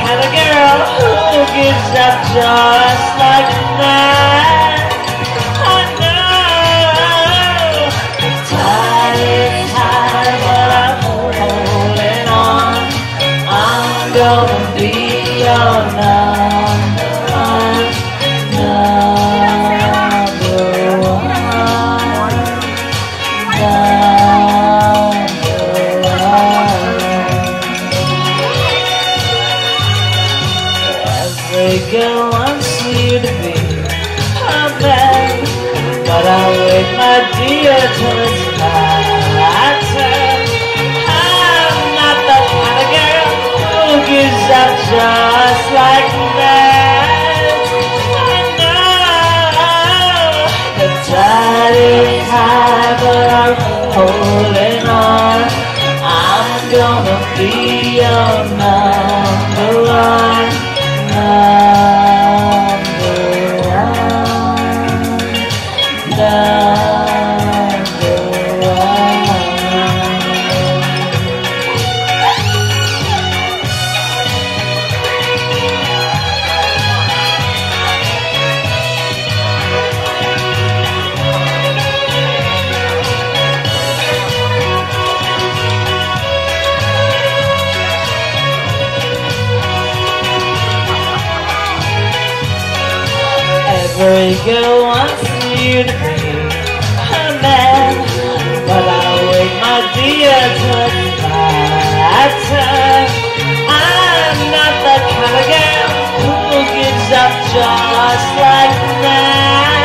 kind of girl who gives up just like that. I know is high, but I'm holding on. I'm gonna be your number Girl wants you to be a man, but I wait, my dear, till it's turn. I'm not the kind of girl who gives up just like that. I know the is high, but I'm holding on. I'm gonna be your number one, Every girl wants you to be a man, but I'll wait, my dear, it's my turn. I'm not the kind of girl who gives up just like that.